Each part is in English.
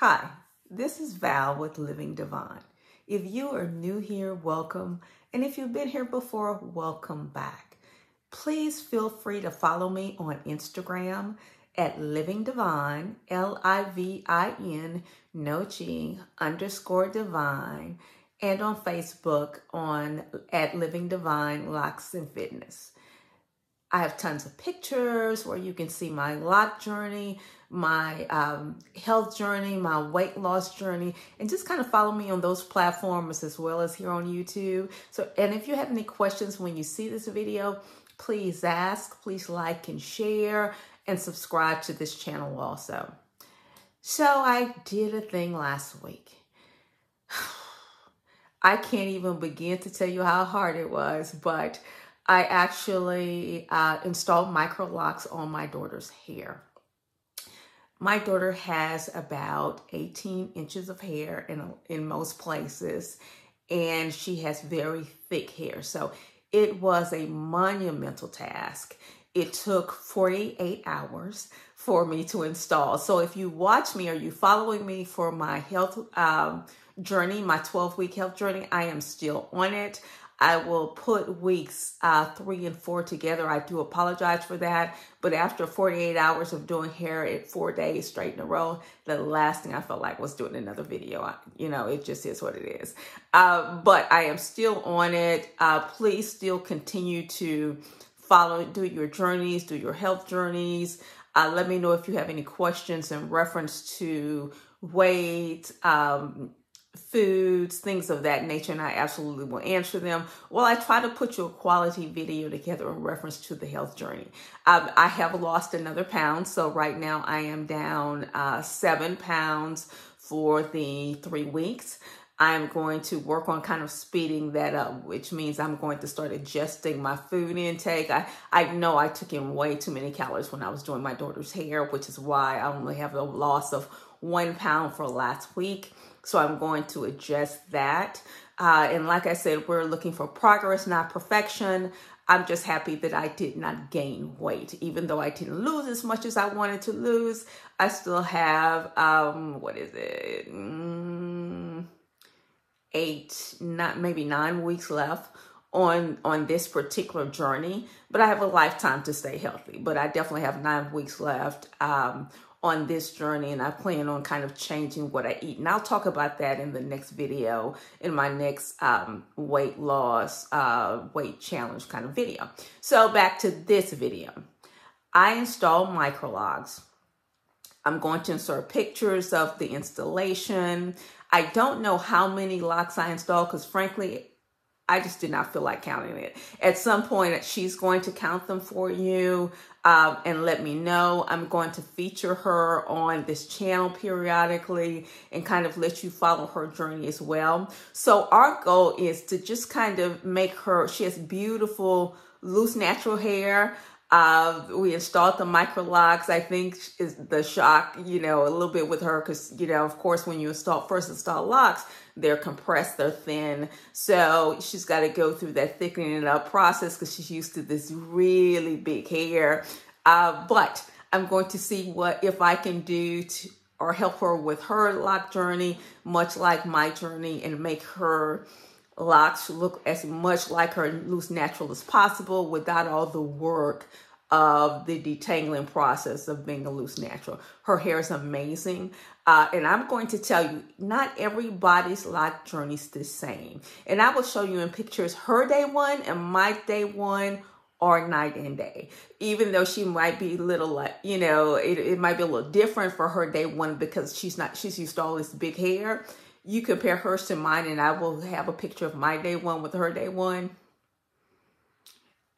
Hi, this is Val with Livin Divine. If you are new here, welcome. And if you've been here before, welcome back. Please feel free to follow me on Instagram at Livin Divine, L I V I N, no G, underscore divine, and on Facebook on at Livin Divine Locks and Fitness. I have tons of pictures where you can see my lock journey, my um, health journey, my weight loss journey, and just kind of follow me on those platforms as well as here on YouTube. So, and if you have any questions when you see this video, please ask, please like and share, and subscribe to this channel also. So, I did a thing last week. I can't even begin to tell you how hard it was, but I actually uh, installed micro locks on my daughter's hair. My daughter has about 18 inches of hair in, in most places, and she has very thick hair. So it was a monumental task. It took 48 hours for me to install. So if you watch me or you following me for my health um, journey, my 12 week health journey, I am still on it. I will put weeks uh, three and four together. I do apologize for that. But after 48 hours of doing hair at four days straight in a row, the last thing I felt like was doing another video. I, you know, it just is what it is. Uh, but I am still on it. Uh, please still continue to follow, do your journeys, do your health journeys. Uh, let me know if you have any questions in reference to weight, um, foods, things of that nature, and I absolutely will answer them. Well, I try to put you a quality video together in reference to the health journey. Um, I have lost another pound, so right now I am down uh, seven pounds for the three weeks. I'm going to work on kind of speeding that up, which means I'm going to start adjusting my food intake. I, I know I took in way too many calories when I was doing my daughter's hair, which is why I only have a loss of one pound for last week. So I'm going to adjust that. Uh, and like I said, we're looking for progress, not perfection. I'm just happy that I did not gain weight. Even though I didn't lose as much as I wanted to lose, I still have, um, what is it? Mm, eight, not maybe nine weeks left on on this particular journey but i have a lifetime to stay healthy but i definitely have nine weeks left um on this journey and I plan on kind of changing what I eat. And I'll talk about that in the next video, in my next um, weight loss, uh, weight challenge kind of video. So back to this video. I installed microlocs. I'm going to insert pictures of the installation. I don't know how many locks I installed because frankly, I just did not feel like counting it. At some point, she's going to count them for you um, and let me know. I'm going to feature her on this channel periodically and kind of let you follow her journey as well. So our goal is to just kind of make her, she has beautiful, loose, natural hair. Uh, we installed the micro locks. I think is the shock, you know, a little bit with her because, you know, of course, when you install first install locks, they're compressed, they're thin. So she's got to go through that thickening up process because she's used to this really big hair. Uh, but I'm going to see what if I can do to or help her with her lock journey, much like my journey, and make her locks look as much like her loose natural as possible without all the work of the detangling process of being a loose natural. Her hair is amazing. Uh, and I'm going to tell you, not everybody's lock journey is the same. And I will show you in pictures her day one and my day one or night and day. Even though she might be a little like, you know, it, it might be a little different for her day one because she's not, she's used to all this big hair you compare hers to mine and I will have a picture of my day one with her day one.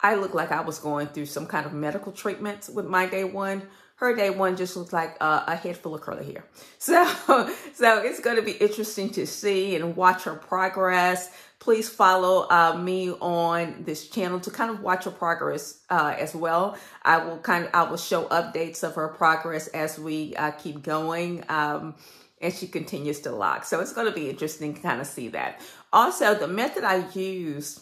I look like I was going through some kind of medical treatment with my day one. Her day one just looks like a, a head full of curly hair. So, so it's going to be interesting to see and watch her progress. Please follow uh, me on this channel to kind of watch her progress uh, as well. I will kind of I will show updates of her progress as we uh, keep going. Um, and she continues to lock. So it's going to be interesting to kind of see that. Also, the method I used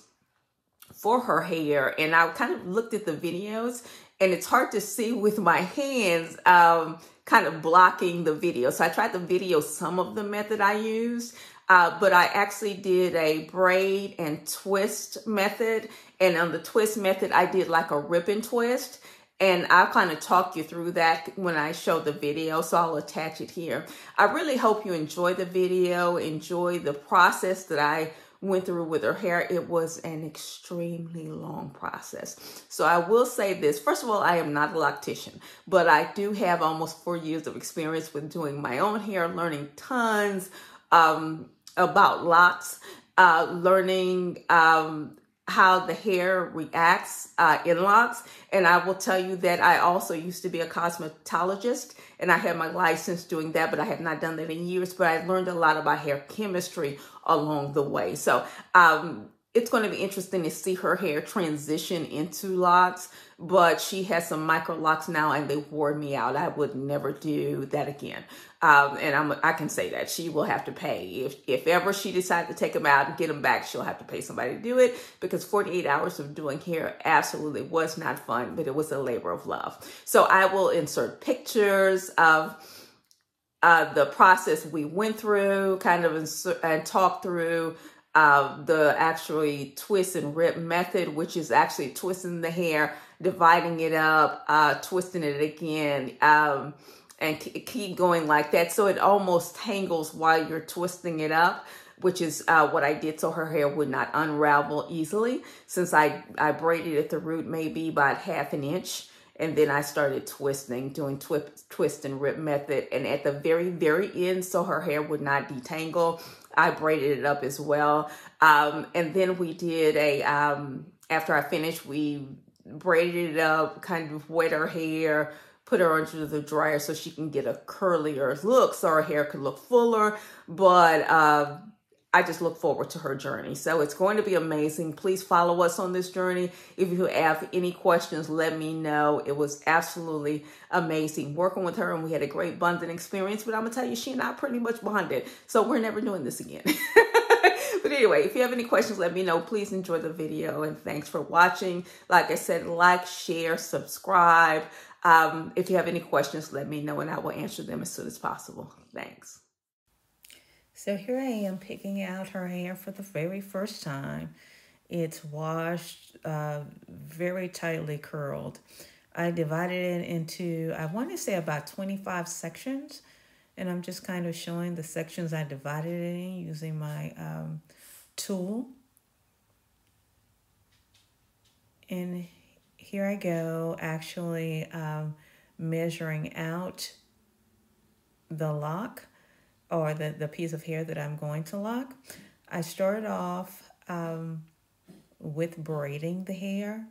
for her hair, and I kind of looked at the videos, and it's hard to see with my hands because kind of blocking the video. So I tried to video some of the method I used, uh, but I actually did a braid and twist method. And on the twist method, I did like a and twist. And I'll kind of talk you through that when I show the video, so I'll attach it here. I really hope you enjoy the video, enjoy the process that I went through with her hair. It was an extremely long process. So I will say this. First of all, I am not a loctician, but I do have almost four years of experience with doing my own hair, learning tons um, about locks, uh, learning um, how the hair reacts uh, in locks. And I will tell you that I also used to be a cosmetologist and I had my license doing that, but I have not done that in years. But I learned a lot about hair chemistry along the way. So um, it's going to be interesting to see her hair transition into locks, but she has some micro locks now and they wore me out. I would never do that again. Um, and I'm, I can say that she will have to pay. If, if ever she decides to take them out and get them back, she'll have to pay somebody to do it because 48 hours of doing hair absolutely was not fun, but it was a labor of love. So I will insert pictures of uh, the process we went through, kind of and talk through uh, the actually twist and rip method, which is actually twisting the hair, dividing it up, uh, twisting it again, um, and keep going like that. So it almost tangles while you're twisting it up which is uh, what I did so her hair would not unravel easily since I, I braided at the root maybe about half an inch. And then I started twisting, doing twi twist and rip method. And at the very, very end, so her hair would not detangle, I braided it up as well. Um, and then we did a, um, after I finished, we braided it up, kind of wet her hair, put her under the dryer so she can get a curlier look so her hair could look fuller. But uh, I just look forward to her journey. So it's going to be amazing. Please follow us on this journey. If you have any questions, let me know. It was absolutely amazing working with her and we had a great bonding experience. But I'm going to tell you, she and I pretty much bonded. So we're never doing this again. but anyway, if you have any questions, let me know. Please enjoy the video and thanks for watching. Like I said, like, share, subscribe. Um, if you have any questions, let me know and I will answer them as soon as possible. Thanks. So here I am picking out her hair for the very first time. It's washed, uh, very tightly curled. I divided it into, I want to say about 25 sections. And I'm just kind of showing the sections I divided it in using my um, tool. And here I go, actually um, measuring out the lock or the, the piece of hair that I'm going to lock, I started off um, with braiding the hair.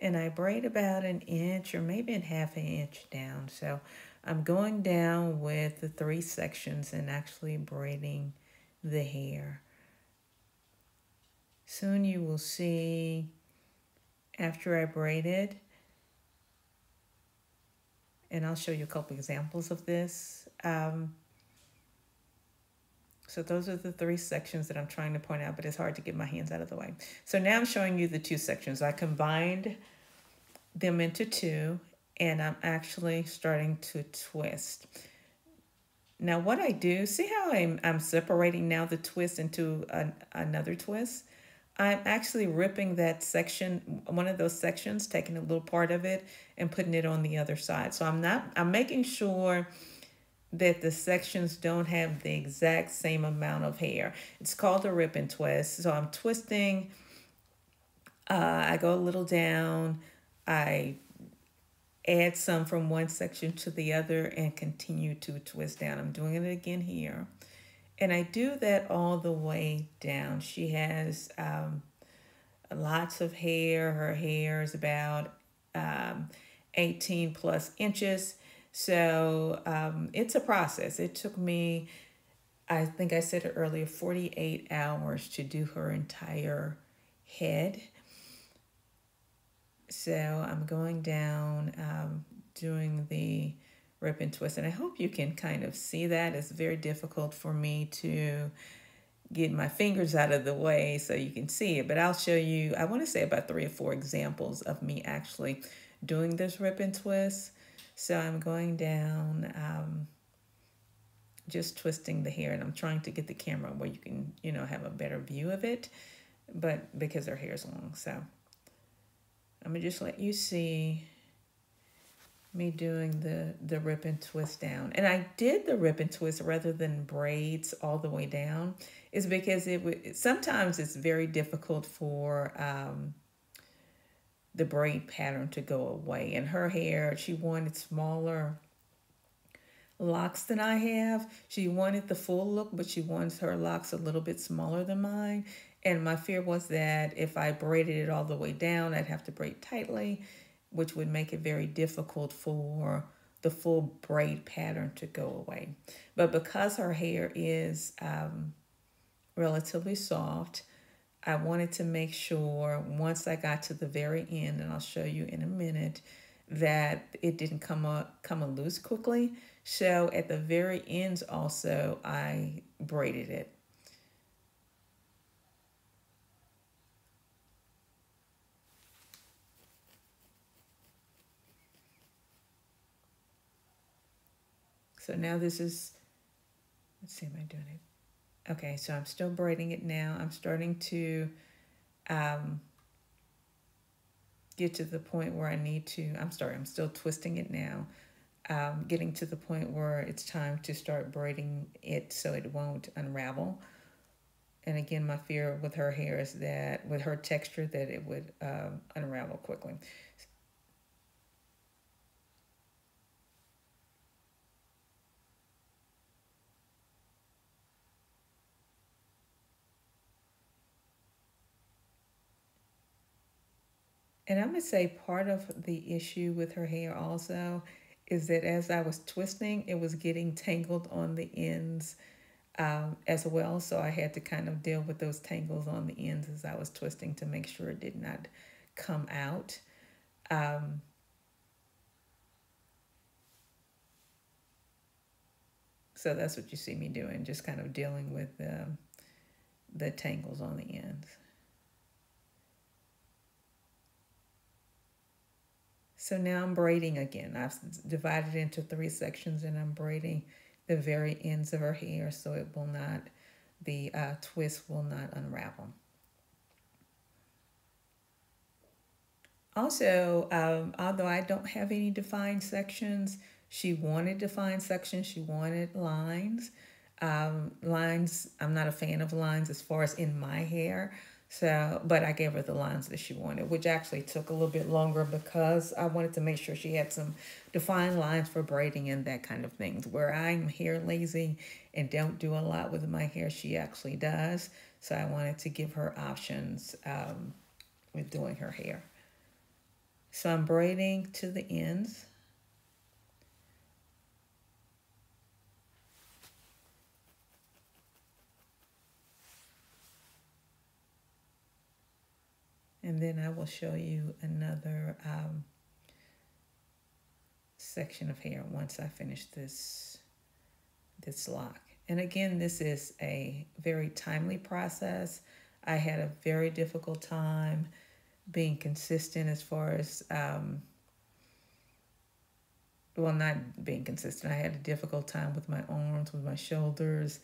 And I braid about an inch or maybe a half an inch down. So I'm going down with the three sections and actually braiding the hair. Soon you will see after I braided, and I'll show you a couple examples of this. Um, so those are the three sections that I'm trying to point out, but it's hard to get my hands out of the way. So now I'm showing you the two sections. I combined them into two, and I'm actually starting to twist. Now what I do, see how I'm, I'm separating now the twist into an, another twist? I'm actually ripping that section, one of those sections, taking a little part of it and putting it on the other side. So I'm not, I'm making sure that the sections don't have the exact same amount of hair. It's called a rip and twist. So I'm twisting. Uh, I go a little down. I add some from one section to the other and continue to twist down. I'm doing it again here. And I do that all the way down. She has um, lots of hair. Her hair is about um, 18 plus inches. So um, it's a process. It took me, I think I said it earlier, 48 hours to do her entire head. So I'm going down, um, doing the rip and twist. And I hope you can kind of see that. It's very difficult for me to get my fingers out of the way so you can see it. But I'll show you, I want to say about three or four examples of me actually doing this rip and twist. So I'm going down, um, just twisting the hair, and I'm trying to get the camera where you can, you know, have a better view of it, but because her hair is long. So I'm gonna just let you see me doing the the rip and twist down and i did the rip and twist rather than braids all the way down is because it would sometimes it's very difficult for um, the braid pattern to go away. And her hair she wanted smaller locks than i have. She wanted the full look but she wants her locks a little bit smaller than mine. And my fear was that if i braided it all the way down i'd have to braid tightly which would make it very difficult for the full braid pattern to go away. But because her hair is um, relatively soft, I wanted to make sure once I got to the very end, and I'll show you in a minute, that it didn't come up come loose quickly. So at the very ends also, I braided it. So now this is, let's see, am I doing it? Okay, so I'm still braiding it now. I'm starting to um, get to the point where I need to, I'm sorry, I'm still twisting it now. Um, getting to the point where it's time to start braiding it so it won't unravel. And again, my fear with her hair is that with her texture that it would um, unravel quickly. And I'm going to say part of the issue with her hair also is that as I was twisting, it was getting tangled on the ends um, as well. So I had to kind of deal with those tangles on the ends as I was twisting to make sure it did not come out. Um, so that's what you see me doing, just kind of dealing with um, the tangles on the ends. So now I'm braiding again. I've divided into three sections and I'm braiding the very ends of her hair so it will not, the uh, twist will not unravel. Also, um, although I don't have any defined sections, she wanted defined sections. She wanted lines. Um, lines, I'm not a fan of lines as far as in my hair. So, but I gave her the lines that she wanted, which actually took a little bit longer because I wanted to make sure she had some defined lines for braiding and that kind of things. Where I'm hair lazy and don't do a lot with my hair, she actually does. So I wanted to give her options um, with doing her hair. So I'm braiding to the ends. And then I will show you another um, section of hair once I finish this this lock. And again, this is a very timely process. I had a very difficult time being consistent as far as um, well, not being consistent. I had a difficult time with my arms, with my shoulders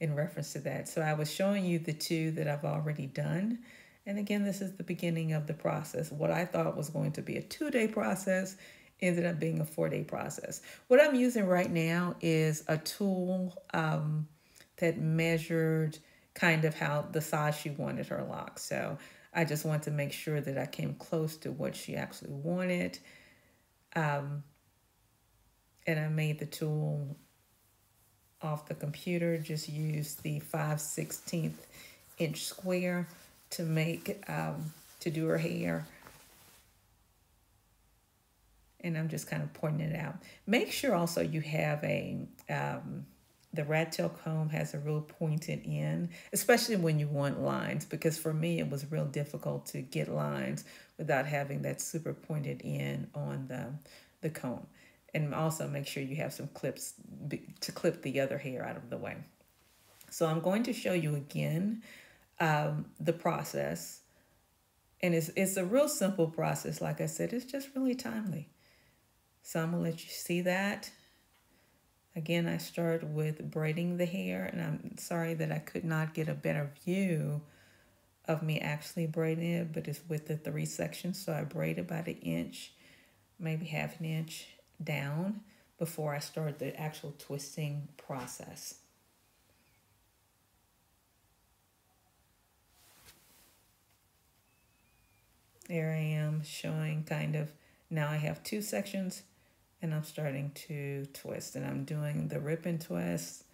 in reference to that. So I was showing you the two that I've already done. And again, this is the beginning of the process. What I thought was going to be a two day process ended up being a four day process. What I'm using right now is a tool um, that measured kind of how the size she wanted her lock. So I just want to make sure that I came close to what she actually wanted. Um, and I made the tool off the computer, just use the 5 16th inch square to make, um, to do her hair. And I'm just kind of pointing it out. Make sure also you have a, um, the rat tail comb has a real pointed end, especially when you want lines, because for me it was real difficult to get lines without having that super pointed end on the, the comb. And also make sure you have some clips to clip the other hair out of the way. So I'm going to show you again um, the process. And it's, it's a real simple process. Like I said, it's just really timely. So I'm going to let you see that. Again, I start with braiding the hair, and I'm sorry that I could not get a better view of me actually braiding it, but it's with the three sections. So I braid about an inch, maybe half an inch down before I start the actual twisting process. There I am showing kind of, now I have two sections and I'm starting to twist and I'm doing the rip and twist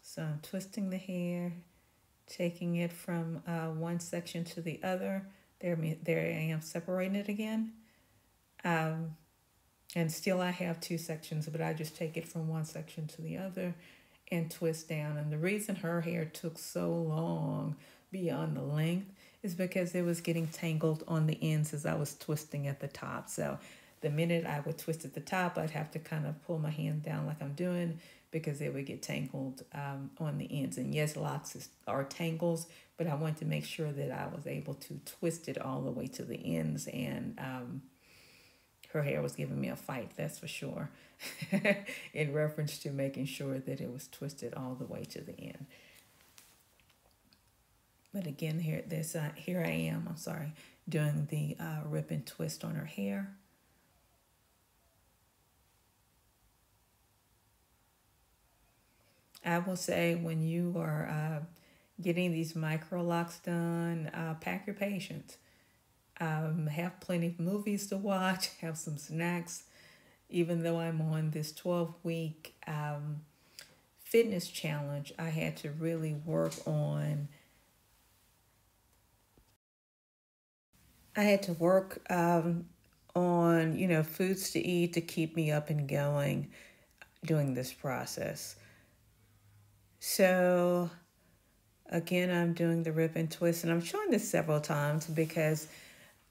So I'm twisting the hair, taking it from uh, one section to the other. There, there I am separating it again. Um, and still I have two sections, but I just take it from one section to the other and twist down. And the reason her hair took so long beyond the length is because it was getting tangled on the ends as I was twisting at the top. So the minute I would twist at the top, I'd have to kind of pull my hand down like I'm doing because it would get tangled um, on the ends. And yes, lots are tangles, but I wanted to make sure that I was able to twist it all the way to the ends. And um, her hair was giving me a fight, that's for sure, in reference to making sure that it was twisted all the way to the end. But again, here this uh, here I am. I'm sorry, doing the uh, rip and twist on her hair. I will say when you are uh, getting these micro locks done, uh, pack your patience. Um, have plenty of movies to watch, have some snacks. Even though I'm on this 12 week um, fitness challenge, I had to really work on. I had to work um, on, you know, foods to eat to keep me up and going during this process. So again, I'm doing the rip and twist, and I'm showing this several times because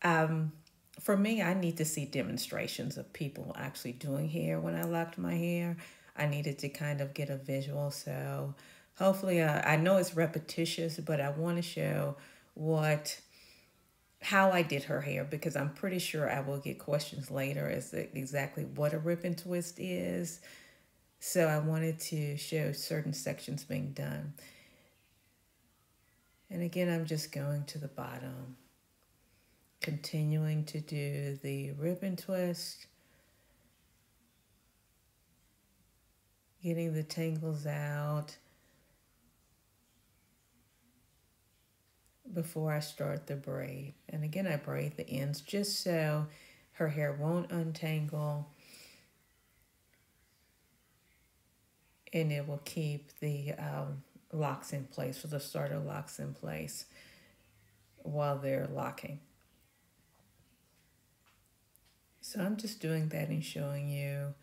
um, for me, I need to see demonstrations of people actually doing hair when I locked my hair. I needed to kind of get a visual. So hopefully, uh, I know it's repetitious, but I want to show what how I did her hair because I'm pretty sure I will get questions later as to exactly what a rip and twist is so I wanted to show certain sections being done. And again, I'm just going to the bottom, continuing to do the rip and twist, getting the tangles out before I start the braid. And again, I braid the ends just so her hair won't untangle and it will keep the um, locks in place, for the starter locks in place while they're locking. So I'm just doing that and showing you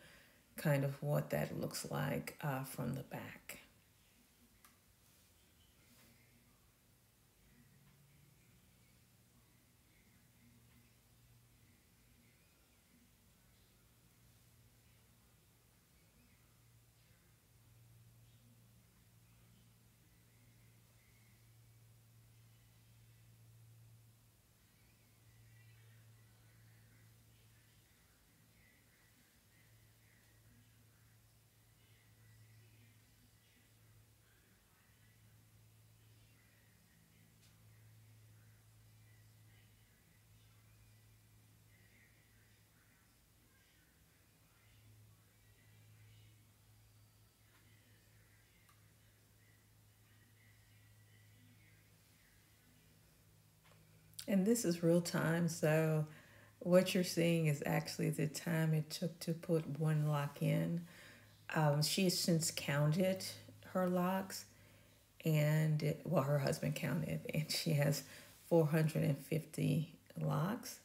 kind of what that looks like uh, from the back. And this is real time, so what you're seeing is actually the time it took to put one lock in. Um, she has since counted her locks, and well, her husband counted, and she has 450 locks.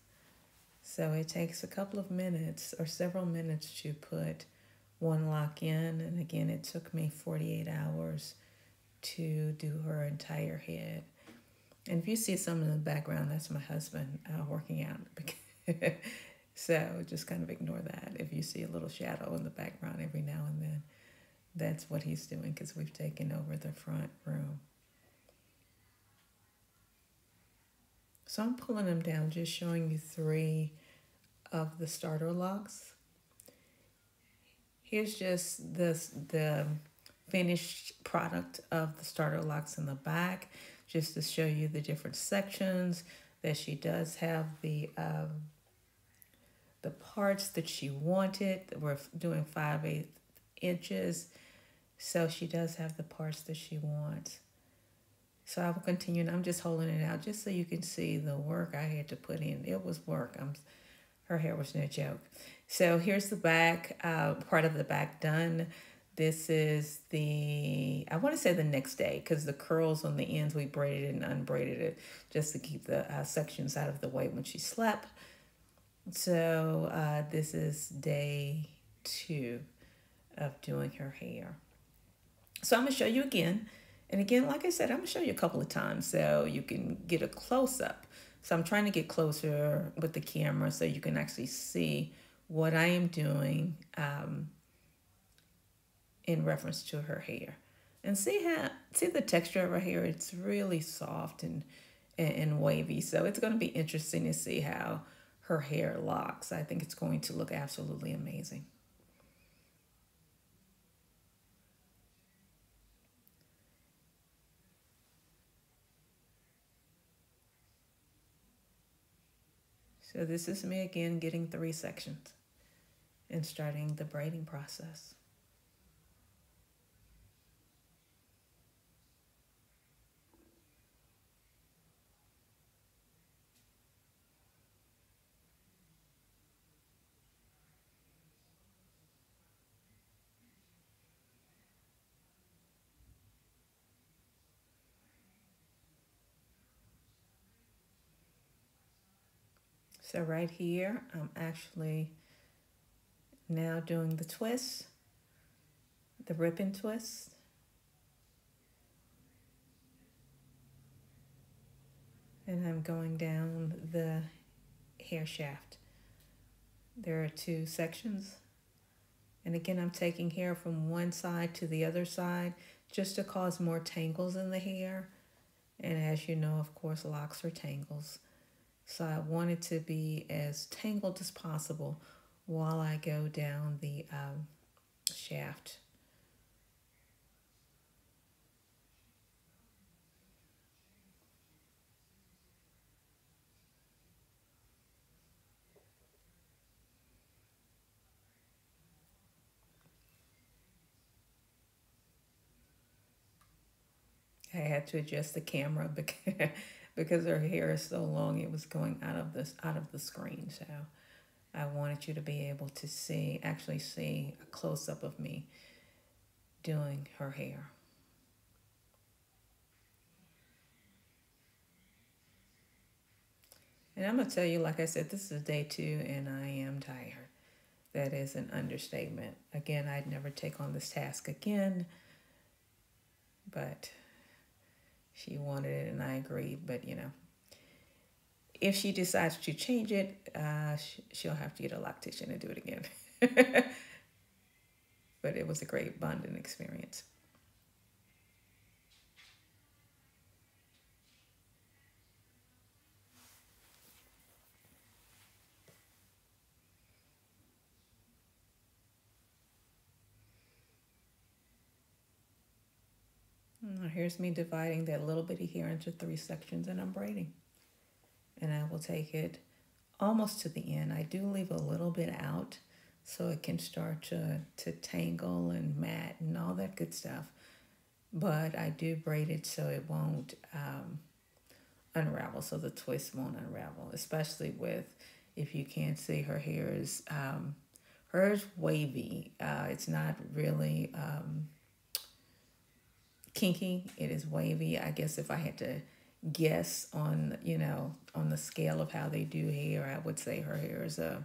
So it takes a couple of minutes or several minutes to put one lock in. And again, it took me 48 hours to do her entire head. And if you see something in the background, that's my husband uh, working out. so just kind of ignore that if you see a little shadow in the background every now and then. that's what he's doing because we've taken over the front room. So I'm pulling them down, just showing you three of the starter locks. Here's just this the finished product of the starter locks in the back, just to show you the different sections that she does have the um, the parts that she wanted. We're doing 5 8 inches, so she does have the parts that she wants. So I will continue, and I'm just holding it out just so you can see the work I had to put in. It was work. I'm, her hair was no joke. So here's the back, uh, part of the back done. This is the, I want to say the next day because the curls on the ends, we braided and unbraided it just to keep the uh, sections out of the way when she slept. So uh, this is day two of doing her hair. So I'm going to show you again and again, like I said, I'm going to show you a couple of times so you can get a close-up. So I'm trying to get closer with the camera so you can actually see what I am doing um, in reference to her hair. And see how see the texture of her hair. It's really soft and, and, and wavy. So it's going to be interesting to see how her hair locks. I think it's going to look absolutely amazing. So this is me again getting three sections and starting the braiding process. So right here, I'm actually now doing the twist, the rip and twist. And I'm going down the hair shaft. There are two sections. And again, I'm taking hair from one side to the other side just to cause more tangles in the hair. And as you know, of course, locks are tangles. So I want it to be as tangled as possible while I go down the um, shaft. I had to adjust the camera because because her hair is so long it was going out of this out of the screen. So I wanted you to be able to see actually see a close-up of me doing her hair. And I'm gonna tell you like I said this is day two and I am tired. That is an understatement. Again I'd never take on this task again but she wanted it and I agreed, but you know, if she decides to change it, uh, she'll have to get a loctician to do it again. but it was a great bonding experience. Here's me dividing that little bitty hair into three sections and I'm braiding. And I will take it almost to the end. I do leave a little bit out so it can start to, to tangle and mat and all that good stuff. But I do braid it so it won't um, unravel, so the twist won't unravel, especially with, if you can't see, her hair is, um, hers wavy. Uh, it's not really... Um, kinky. It is wavy. I guess if I had to guess on, you know, on the scale of how they do hair, I would say her hair is a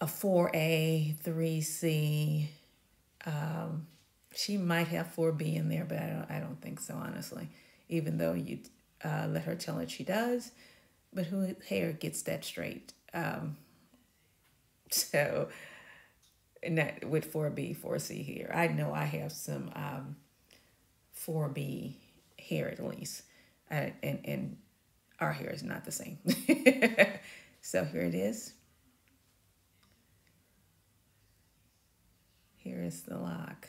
a 4A, 3C. Um, she might have 4B in there, but I don't, I don't think so, honestly. Even though you uh, let her tell it she does, but who hair gets that straight? Um, so not with 4B, 4C here. I know I have some um, 4B hair at least. Uh, and, and our hair is not the same. so here it is. Here is the lock.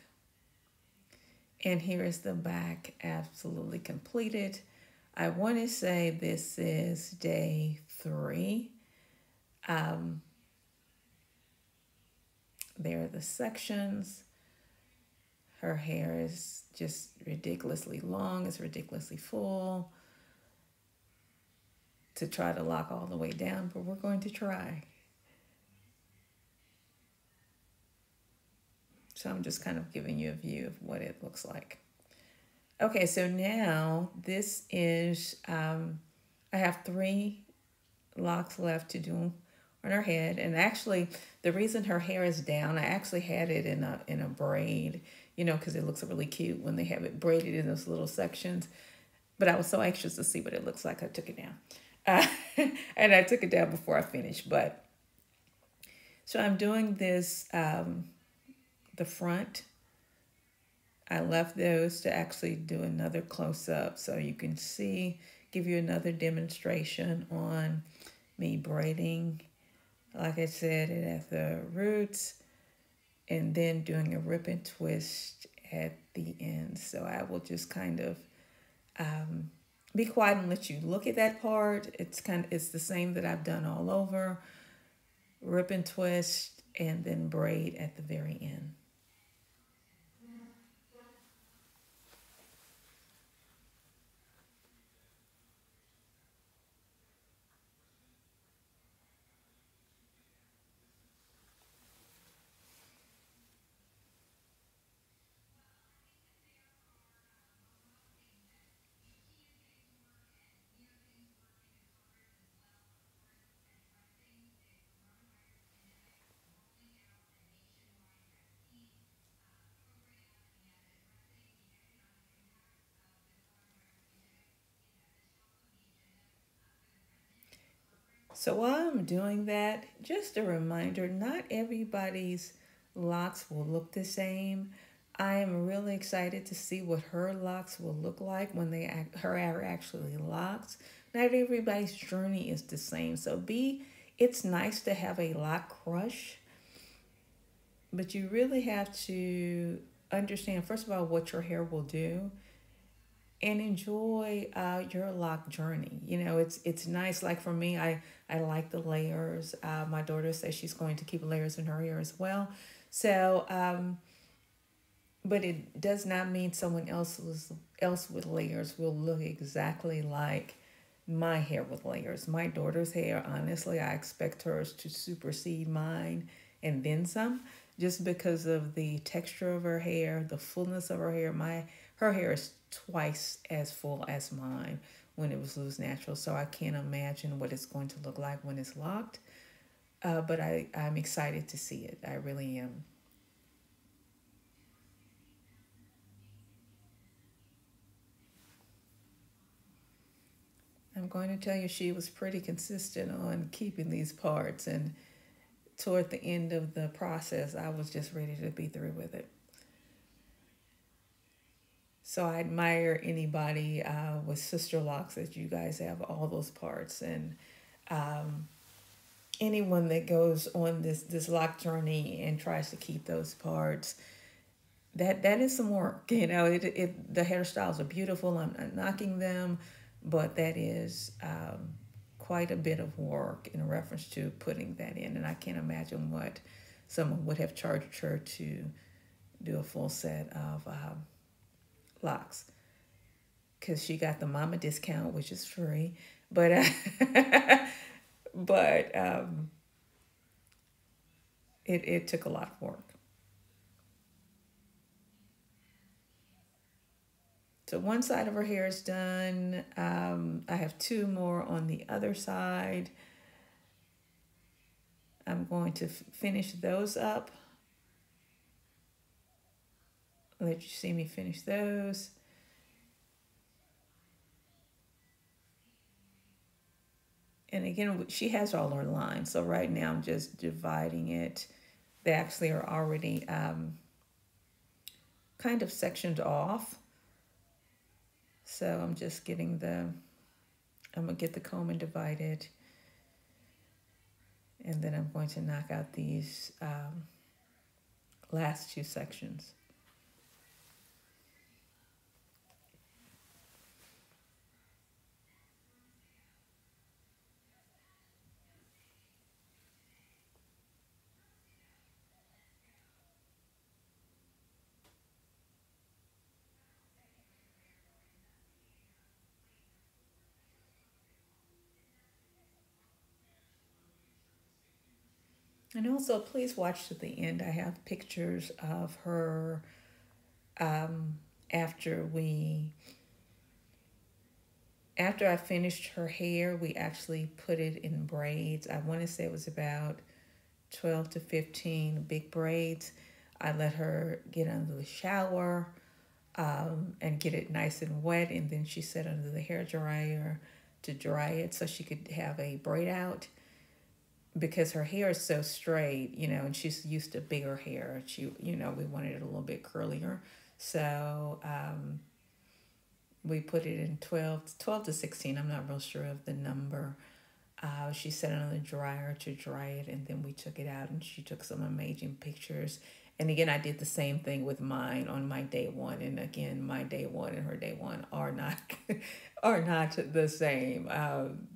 And here is the back absolutely completed. I want to say this is day three. Um, there are the sections. Her hair is just ridiculously long, it's ridiculously full to try to lock all the way down, but we're going to try. So I'm just kind of giving you a view of what it looks like. Okay, so now this is, um, I have three locks left to do on her head. And actually, the reason her hair is down, I actually had it in a, in a braid, you know, because it looks really cute when they have it braided in those little sections. But I was so anxious to see what it looks like, I took it down. Uh, and I took it down before I finished. But so I'm doing this, um, the front I left those to actually do another close up so you can see, give you another demonstration on me braiding, like I said, it at the roots and then doing a rip and twist at the end. So I will just kind of um, be quiet and let you look at that part. It's kind of, it's the same that I've done all over. Rip and twist and then braid at the very end. So while I'm doing that, just a reminder, not everybody's locks will look the same. I am really excited to see what her locks will look like when they act, her are actually locked. Not everybody's journey is the same. So be it's nice to have a lock crush, but you really have to understand first of all what your hair will do and enjoy uh, your lock journey. You know, it's it's nice. Like for me, I I like the layers. Uh, my daughter says she's going to keep layers in her hair as well. So, um, but it does not mean someone else's else with layers will look exactly like my hair with layers. My daughter's hair, honestly, I expect hers to supersede mine and then some, just because of the texture of her hair, the fullness of her hair. My her hair is twice as full as mine when it was loose natural. So I can't imagine what it's going to look like when it's locked. Uh, but I, I'm excited to see it. I really am. I'm going to tell you she was pretty consistent on keeping these parts and toward the end of the process I was just ready to be through with it. So I admire anybody uh, with sister locks that you guys have all those parts and um, anyone that goes on this this lock journey and tries to keep those parts. That that is some work, you know. It it the hairstyles are beautiful. I'm not knocking them, but that is um, quite a bit of work in reference to putting that in. And I can't imagine what someone would have charged her to do a full set of um, locks because she got the mama discount, which is free. But uh, but um, it it took a lot of work. So one side of her hair is done. Um, I have two more on the other side. I'm going to finish those up let you see me finish those. And again, she has all her lines. So right now I'm just dividing it they actually are already um, kind of sectioned off. So I'm just getting the, I'm gonna get the comb and divided. And then I'm going to knock out these um, last two sections. And also, please watch to the end. I have pictures of her um, after we, after I finished her hair, we actually put it in braids. I want to say it was about 12 to 15 big braids. I let her get under the shower um, and get it nice and wet. And then she set under the hair dryer to dry it so she could have a braid out because her hair is so straight, you know, and she's used to bigger hair. She, you know, we wanted it a little bit curlier. So um, we put it in 12, 12 to 16. I'm not real sure of the number. Uh, she set it on the dryer to dry it, and then we took it out and she took some amazing pictures. And again, I did the same thing with mine on my day one. And again, my day one and her day one are not are not the same. Um,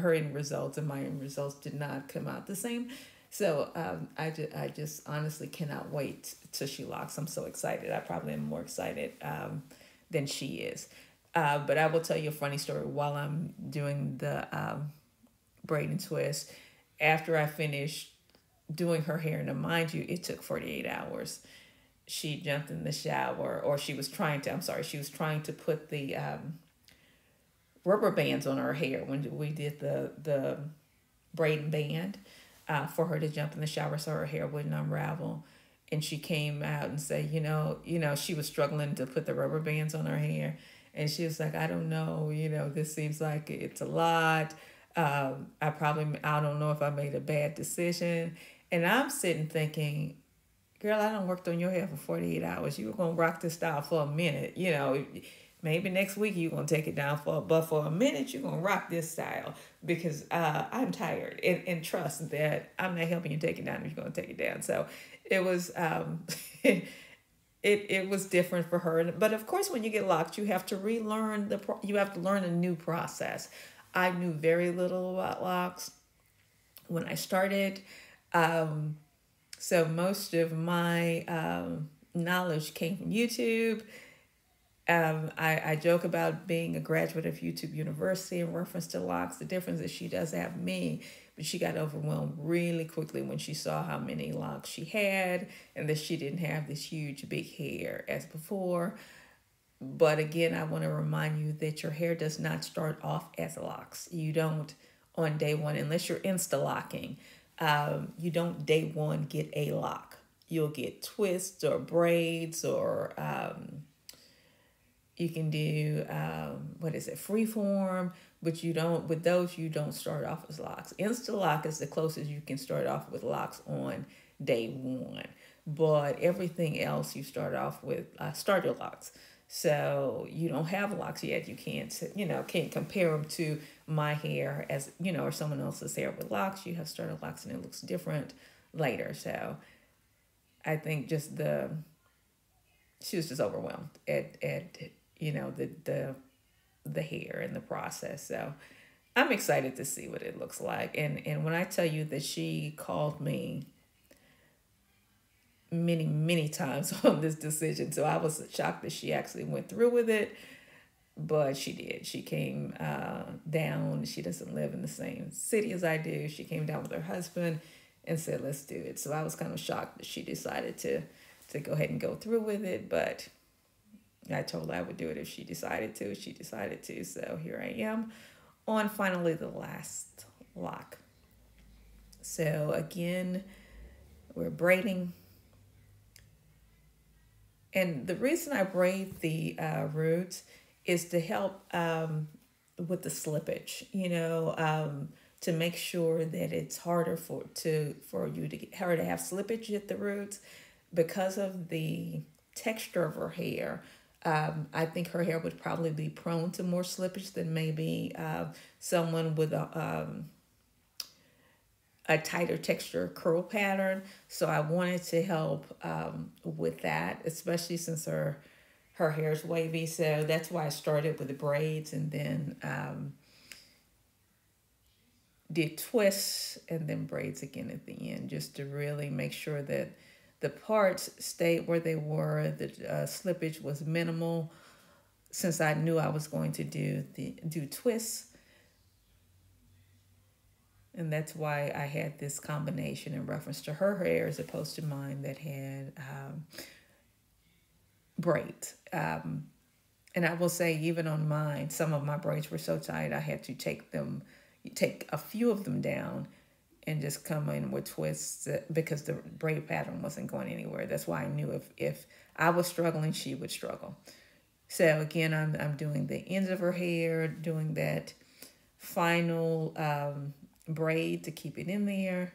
her end results and my end results did not come out the same. So um, I, just, I just honestly cannot wait till she locks. I'm so excited. I probably am more excited um, than she is. Uh, but I will tell you a funny story while I'm doing the um, braid and twist. After I finished doing her hair, now mind you, it took 48 hours. She jumped in the shower, or she was trying to, I'm sorry, she was trying to put the um, rubber bands on her hair when we did the the braid band uh, for her to jump in the shower so her hair wouldn't unravel. And she came out and said, you know, you know, she was struggling to put the rubber bands on her hair, and she was like, I don't know, you know, this seems like it's a lot. Um, I probably, I don't know if I made a bad decision. And I'm sitting thinking, girl, I don't worked on your hair for 48 hours. You were going to rock this style for a minute. You know, Maybe next week you're gonna take it down for but for a minute you're gonna rock this style because uh, I'm tired and, and trust that I'm not helping you take it down if you're gonna take it down. So it was um it it was different for her. But of course when you get locked you have to relearn the pro- you have to learn a new process. I knew very little about locks when I started. Um, so most of my um, knowledge came from YouTube um, I, I joke about being a graduate of YouTube University in reference to locks. The difference is she does have me, but she got overwhelmed really quickly when she saw how many locks she had and that she didn't have this huge big hair as before. But again, I want to remind you that your hair does not start off as locks. You don't on day one, unless you're insta locking, um, you don't day one get a lock. You'll get twists or braids or um, you can do um, what is it freeform but you don't with those you don't start off as locks. Insta lock is the closest you can start off with locks on day one but everything else you start off with uh, starter locks. So you don't have locks yet. You can't you know can't compare them to my hair as you know or someone else's hair with locks. You have starter locks and it looks different later. So i think just the she was just overwhelmed at at you know the the the hair and the process. So i'm excited to see what it looks like. And and when i tell you that she called me many many times on this decision so i was shocked that she actually went through with it but she did. She came uh, down. She doesn't live in the same city as i do. She came down with her husband and said let's do it. So i was kind of shocked that she decided to to go ahead and go through with it but I told her I would do it if she decided to. She decided to. So here I am on finally the last lock. So again, we're braiding. And the reason I braid the uh, roots is to help um, with the slippage. You know, um, to make sure that it's harder for to for you to get her to have slippage at the roots because of the texture of her hair. Um, I think her hair would probably be prone to more slippage than maybe uh, someone with a um, a tighter texture curl pattern. So I wanted to help um, with that, especially since her her hair is wavy. So that's why I started with the braids and then um, did twists and then braids again at the end, just to really make sure that the parts stayed where they were. The uh, slippage was minimal, since I knew I was going to do the do twists. And that's why I had this combination in reference to her hair as opposed to mine that had um, braids. Um, and I will say, even on mine, some of my braids were so tight I had to take them, take a few of them down and just come in with twists because the braid pattern wasn't going anywhere. That's why I knew if if I was struggling, she would struggle. So again, I'm I'm doing the ends of her hair, doing that final um, braid to keep it in there.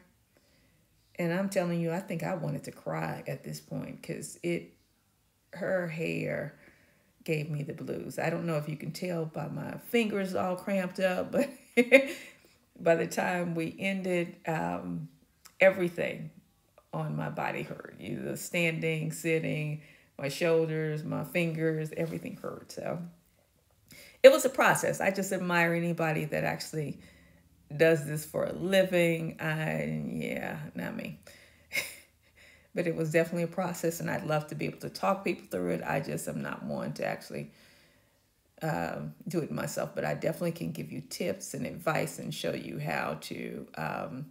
And I'm telling you, I think I wanted to cry at this point because it, her hair gave me the blues. I don't know if you can tell by my fingers all cramped up, but by the time we ended, um, everything on my body hurt. Either standing, sitting, my shoulders, my fingers, everything hurt. So it was a process. I just admire anybody that actually does this for a living. I yeah, not me. but it was definitely a process, and I'd love to be able to talk people through it. I just am not one to actually um, do it myself, but I definitely can give you tips and advice and show you how to um,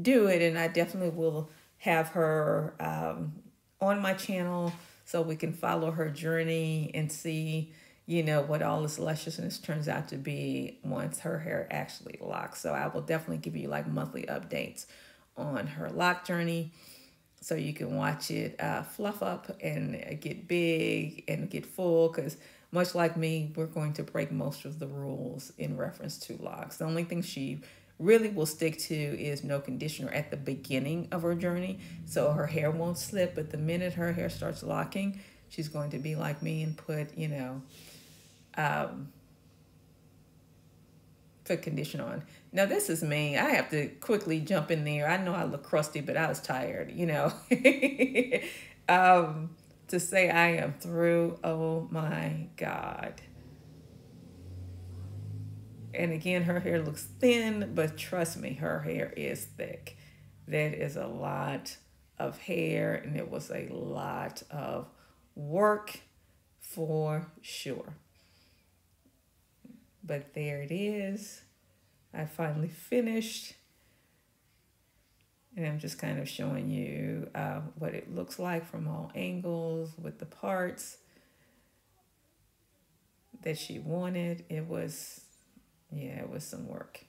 do it. And I definitely will have her um, on my channel so we can follow her journey and see, you know, what all this lusciousness turns out to be once her hair actually locks. So I will definitely give you like monthly updates on her lock journey so you can watch it uh, fluff up and get big and get full because much like me, we're going to break most of the rules in reference to locks. The only thing she really will stick to is no conditioner at the beginning of her journey. So her hair won't slip, but the minute her hair starts locking, she's going to be like me and put, you know, um, put conditioner on. Now this is me. I have to quickly jump in there. I know I look crusty, but I was tired, you know. um, to say I am through. Oh my God. And again, her hair looks thin, but trust me, her hair is thick. That is a lot of hair, and it was a lot of work for sure. But there it is. I finally finished. And I'm just kind of showing you uh, what it looks like from all angles with the parts that she wanted. It was, yeah, it was some work.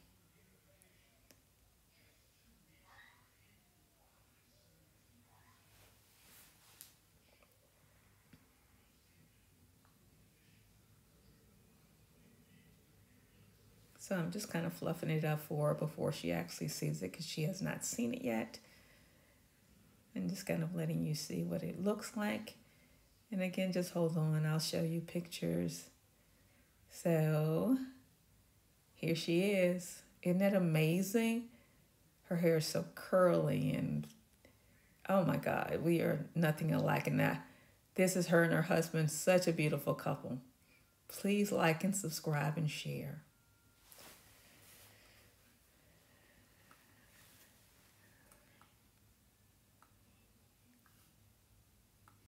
So I'm just kind of fluffing it up for her before she actually sees it because she has not seen it yet. And just kind of letting you see what it looks like. And again, just hold on. I'll show you pictures. So here she is. Isn't that amazing? Her hair is so curly and oh my God, we are nothing alike. And that this is her and her husband, such a beautiful couple. Please like and subscribe and share.